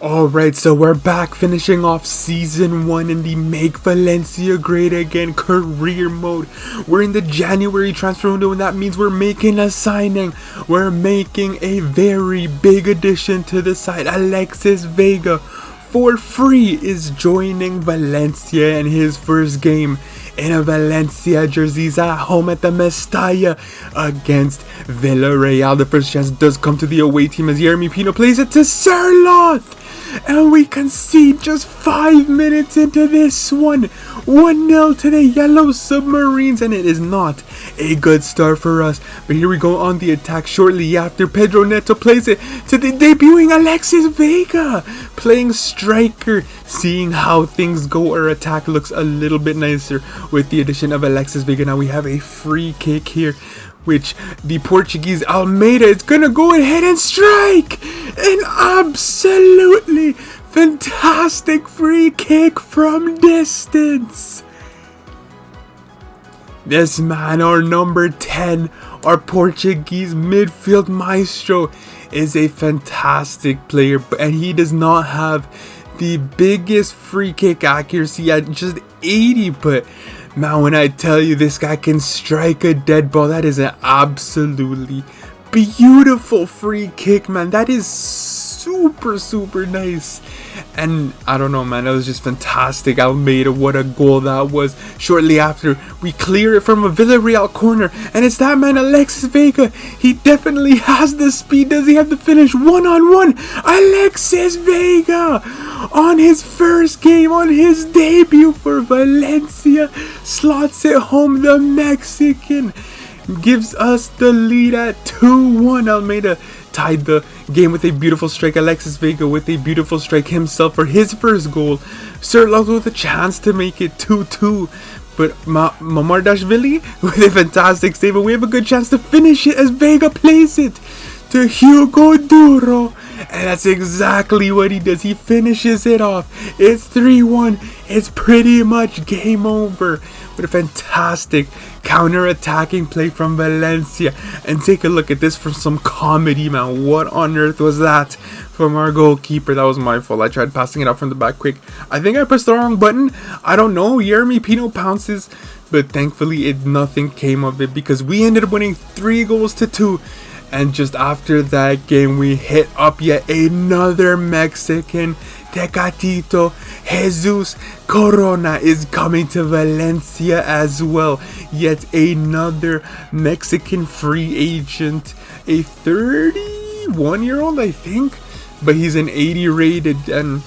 Alright, so we're back finishing off season 1 in the Make Valencia Great Again career mode. We're in the January transfer window and that means we're making a signing. We're making a very big addition to the side. Alexis Vega for free is joining Valencia in his first game in a Valencia jerseys at home at the Mestalla against Villarreal. The first chance does come to the away team as Yeremy Pino plays it to Sørloth. And we concede just five minutes into this one. 1-0 to the Yellow Submarines. And it is not a good start for us. But here we go on the attack shortly after Pedro Neto plays it to the debuting Alexis Vega. Playing striker. Seeing how things go, our attack looks a little bit nicer with the addition of Alexis Vega. Now we have a free kick here which the Portuguese Almeida is gonna go ahead and strike an absolutely fantastic free kick from distance. This man, our number 10, our Portuguese midfield maestro, is a fantastic player, and he does not have the biggest free kick accuracy at just 80, but Man, when I tell you this guy can strike a dead ball, that is an absolutely beautiful free kick, man. That is super, super nice. And I don't know, man, that was just fantastic. Almeida, what a goal that was. Shortly after, we clear it from a Villarreal corner. And it's that man, Alexis Vega. He definitely has the speed. Does he have the finish one on one? Alexis Vega on his first game, on his debut for Valencia, slots it home. The Mexican gives us the lead at 2-1. Almeida tied the game with a beautiful strike. Alexis Vega with a beautiful strike himself for his first goal. Sørloth with a chance to make it 2-2. But Ma Mamardashvili with a fantastic save. But we have a good chance to finish it as Vega plays it to Hugo Duro. And that's exactly what he does. He finishes it off. It's 3-1. It's pretty much game over. With a fantastic counter-attacking play from Valencia. And take a look at this for some comedy, man. What on earth was that from our goalkeeper? That was my fault. I tried passing it out from the back quick. I think I pressed the wrong button. I don't know. Yeremy Pino pounces. But thankfully, it nothing came of it because we ended up winning 3 goals to 2 and just after that game, we hit up yet another Mexican. Tecatito Jesus Corona is coming to Valencia as well. Yet another Mexican free agent. A 31 year old, I think. But he's an 80 rated and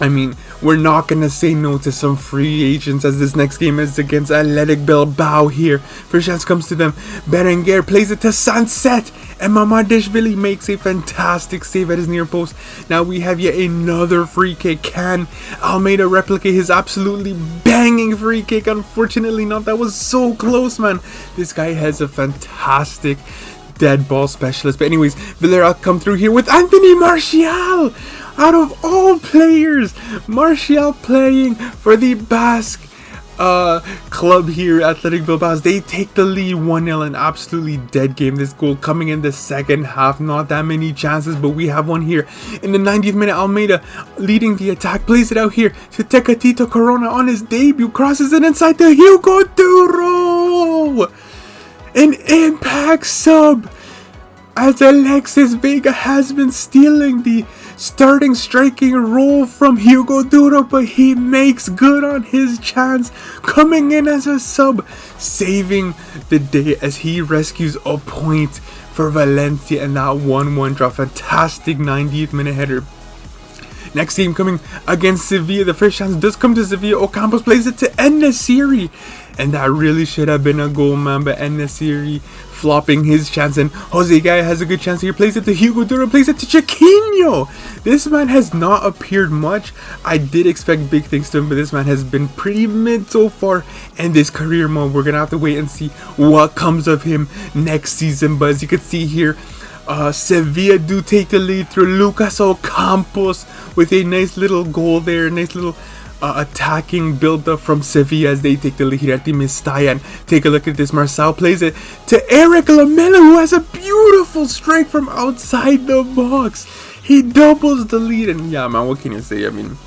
I mean, we're not going to say no to some free agents as this next game is against Athletic Bilbao here. First chance comes to them. Berenguer plays it to Sancet. And Mamardashvili makes a fantastic save at his near post. Now we have yet another free kick. Can Almeida replicate his absolutely banging free kick? Unfortunately not. That was so close, man. This guy has a fantastic dead ball specialist. But anyways, Villarreal come through here with Anthony Martial out of all players, Martial playing for the Basque uh, club here, Athletic Bilbao. They take the lead 1-0, an absolutely dead game. This goal coming in the second half. Not that many chances, but we have one here. In the 90th minute, Almeida leading the attack. Plays it out here to Tecatito Corona on his debut. Crosses it inside to Hugo Duro. An impact sub. As Alexis Vega has been stealing the starting striking role from Hugo Duro, but he makes good on his chance, coming in as a sub, saving the day as he rescues a point for Valencia in that 1-1 draw. Fantastic 90th minute header. Next game coming against Sevilla. The first chance does come to Sevilla. Ocampos plays it to En-Nesyri. And that really should have been a goal, man. But En-Nesyri flopping his chance. And Jose Gaya has a good chance here. Plays it to Hugo Duro. Plays it to Chiquinho. This man has not appeared much. I did expect big things to him. But this man has been pretty mid so far in this career mode. We're to have to wait and see what comes of him next season. But as you can see here, uh, Sevilla do take the lead through Lucas Ocampos with a nice little goal there. Nice little uh, attacking build-up from Sevilla as they take the lead here at the Mestalla. And take a look at this. Marcel plays it to Erik Lamela who has a beautiful strike from outside the box. He doubles the lead, and yeah, man, what can you say? I mean,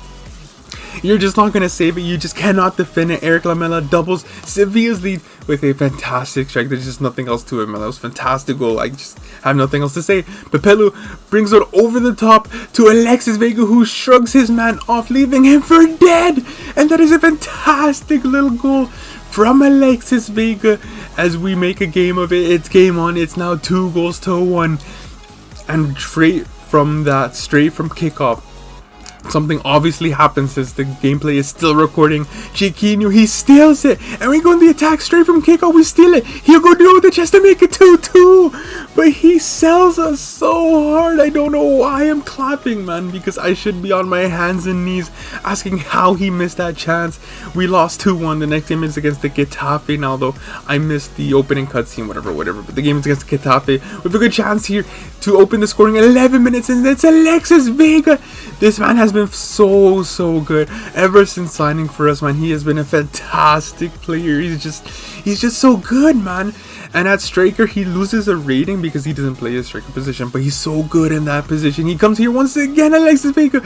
you're just not going to save it. You just cannot defend it. Erik Lamela doubles Sevilla's lead with a fantastic strike. There's just nothing else to it, man. That was fantastic goal. I just have nothing else to say. Pepelu brings it over the top to Alexis Vega, who shrugs his man off, leaving him for dead. And that is a fantastic little goal from Alexis Vega as we make a game of it. It's game on. It's now two goals to one. And straight from that, straight from kickoff, Something obviously happens as the gameplay is still recording. Chiquinho, he steals it. And we go in the attack straight from kickoff. We steal it. He'll go do the chest to make it 2-2. But he sells us so hard. I don't know why I'm clapping, man. Because I should be on my hands and knees asking how he missed that chance. We lost 2-1. The next game is against the Getafe now, though. I missed the opening cutscene, whatever, whatever. But the game is against the Getafe. We have a good chance here to open the scoring 11 minutes. And it's Alexis Vega. This man has been so, so good. Ever since signing for us, man, he has been a fantastic player. He's just, he's just so good, man. And at striker, he loses a rating because he doesn't play his striker position, but he's so good in that position. He comes here once again, Alexis Vega,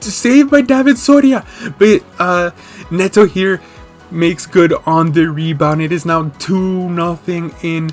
saved by David Soria. But uh, Neto here makes good on the rebound. It is now 2 nothing in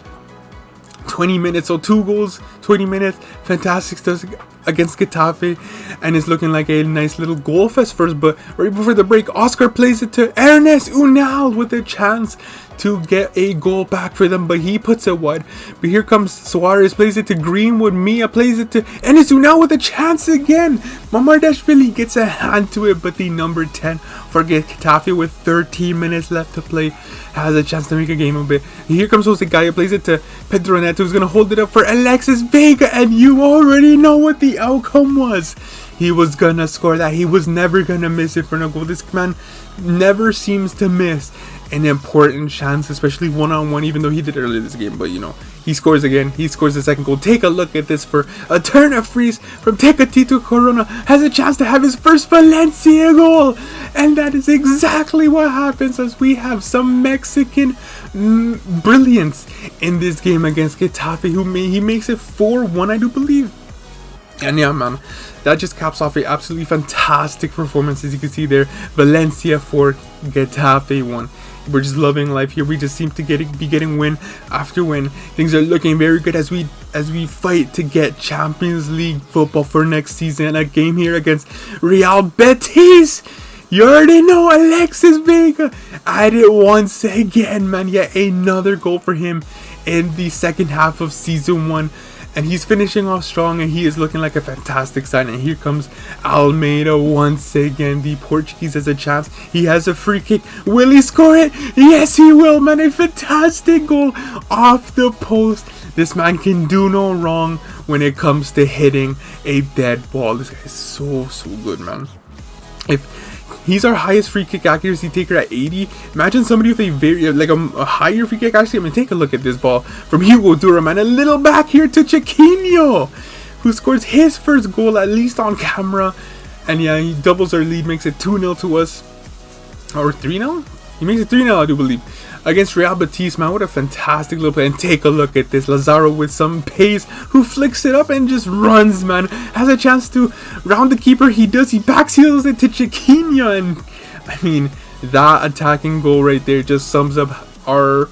20 minutes, so two goals, 20 minutes. Fantastic stuff against Getafe and it's looking like a nice little goal fest first but right before the break Oscar plays it to Enes Unal with a chance to get a goal back for them, but he puts it wide. But here comes Suarez, plays it to Greenwood. Mia plays it to Enisu now with a chance again. Mamardashvili gets a hand to it, but the number 10 for Getafe with 13 minutes left to play has a chance to make a game of it. Here comes Jose Gaya, plays it to Pedro Neto, who's going to hold it up for Alexis Vega, and you already know what the outcome was. He was gonna score that. He was never gonna miss it for no goal. This man never seems to miss an important chance, especially one on one, even though he did earlier this game. But you know, he scores again. He scores the second goal. Take a look at this for a turn of freeze from Tecatito Corona. Has a chance to have his first Valencia goal. And that is exactly what happens as we have some Mexican mm, brilliance in this game against Getafe, who may, he makes it 4-1, I do believe. And yeah, man, that just caps off a absolutely fantastic performance, as you can see there. Valencia for Getafe 1 we're just loving life here. We just seem to get be getting win after win. Things are looking very good as we as we fight to get Champions League football for next season. A game here against Real Betis. You already know Alexis Vega. I did once again, man. Yet another goal for him in the second half of season one and he's finishing off strong and he is looking like a fantastic sign. And here comes Almeida once again. The Portuguese has a chance. He has a free kick. Will he score it? Yes he will man. A fantastic goal off the post. This man can do no wrong when it comes to hitting a dead ball. This guy is so so good man. If He's our highest free kick accuracy taker at 80. Imagine somebody with a very like a, a higher free kick accuracy. I mean, take a look at this ball from Hugo Duro and a little back here to Chiquinho, who scores his first goal at least on camera. And yeah, he doubles our lead, makes it 2-0 to us. Or 3-0? He makes it 3-0, I do believe against Real Betis, man. What a fantastic little play. And take a look at this. Lazaro with some pace, who flicks it up and just runs, man. Has a chance to round the keeper. He does. He backseals it to Chiquinho. And, I mean, that attacking goal right there just sums up our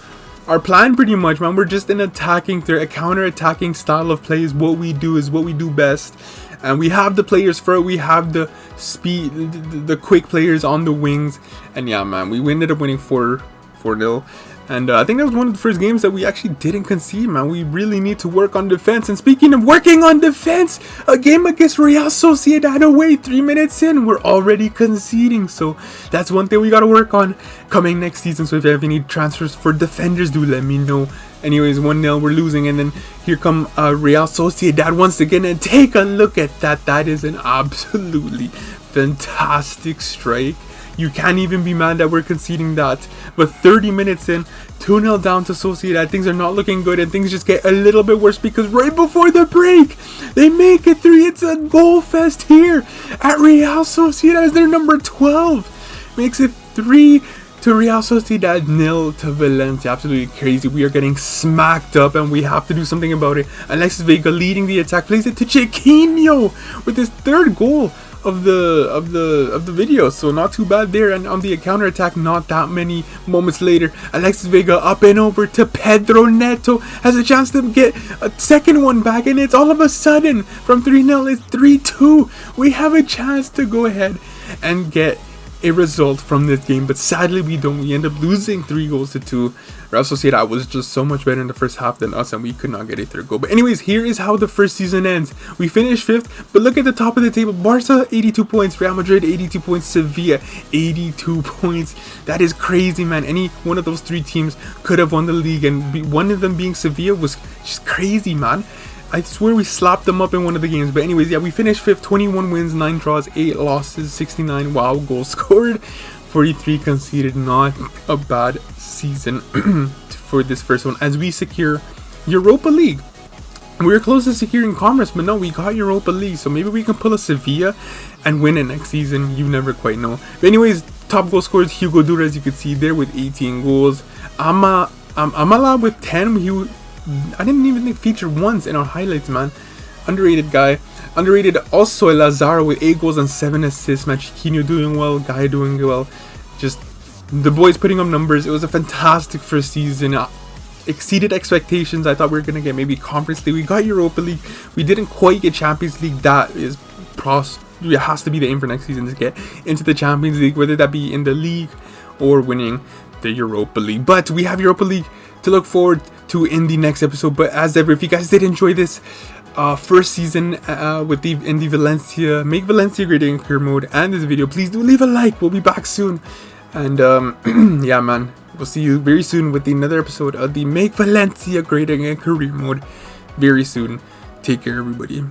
our plan pretty much man we're just an attacking threat a counter-attacking style of play is what we do is what we do best and we have the players for it we have the speed the, the, the quick players on the wings and yeah man we ended up winning 4 4-0. And uh, I think that was one of the first games that we actually didn't concede, man. We really need to work on defense. And speaking of working on defense, a game against Real Sociedad away, three minutes in, we're already conceding. So that's one thing we got to work on coming next season. So if you have any transfers for defenders, do let me know. Anyways, 1-0, we're losing. And then here come uh, Real Sociedad once again. And take a look at that. That is an absolutely fantastic strike. You can't even be mad that we're conceding that. But 30 minutes in, 2-0 down to Sociedad. Things are not looking good and things just get a little bit worse because right before the break, they make it three. It's a goal fest here at Real Sociedad as their number 12. Makes it 3 to Real Sociedad nil to Valencia. Absolutely crazy. We are getting smacked up and we have to do something about it. Alexis Vega leading the attack plays it to Chiquinho with his third goal of the of the of the video so not too bad there and on the counter attack not that many moments later Alexis Vega up and over to Pedro Neto has a chance to get a second one back and it's all of a sudden from 3-0 it's 3-2 we have a chance to go ahead and get a result from this game, but sadly we don't. We end up losing three goals to two. Real Sociedad was just so much better in the first half than us, and we could not get a third goal. But anyways, here is how the first season ends. We finished fifth, but look at the top of the table. Barca 82 points, Real Madrid 82 points, Sevilla 82 points. That is crazy, man. Any one of those three teams could have won the league, and one of them being Sevilla was just crazy, man. I swear we slapped them up in one of the games. But anyways, yeah, we finished fifth, 21 wins, 9 draws, 8 losses, 69 wow goals scored, 43 conceded. Not a bad season for this first one as we secure Europa League. We were close to securing Commerce, but no, we got Europa League. So maybe we can pull a Sevilla and win it next season. You never quite know. But anyways, top goal scorers Hugo Duro, as you can see there with 18 goals. Ama um, Amala with 10. He I didn't even think feature once in our highlights, man. Underrated guy. Underrated also Lazaro with 8 goals and 7 assists, man. Chiquinho doing well, Guy doing well. Just the boys putting up numbers. It was a fantastic first season. Uh, exceeded expectations. I thought we were going to get maybe Conference League. We got Europa League. We didn't quite get Champions League. That is pros. It has to be the aim for next season to get into the Champions League, whether that be in the league or winning the Europa League. But we have Europa League to look forward to in the next episode. But as ever, if you guys did enjoy this uh, first season uh, with the in the Valencia, make Valencia great in career mode, and this video, please do leave a like. We'll be back soon, and um, yeah, man, we'll see you very soon with another episode of the Make Valencia Great Again career mode. Very soon. Take care, everybody.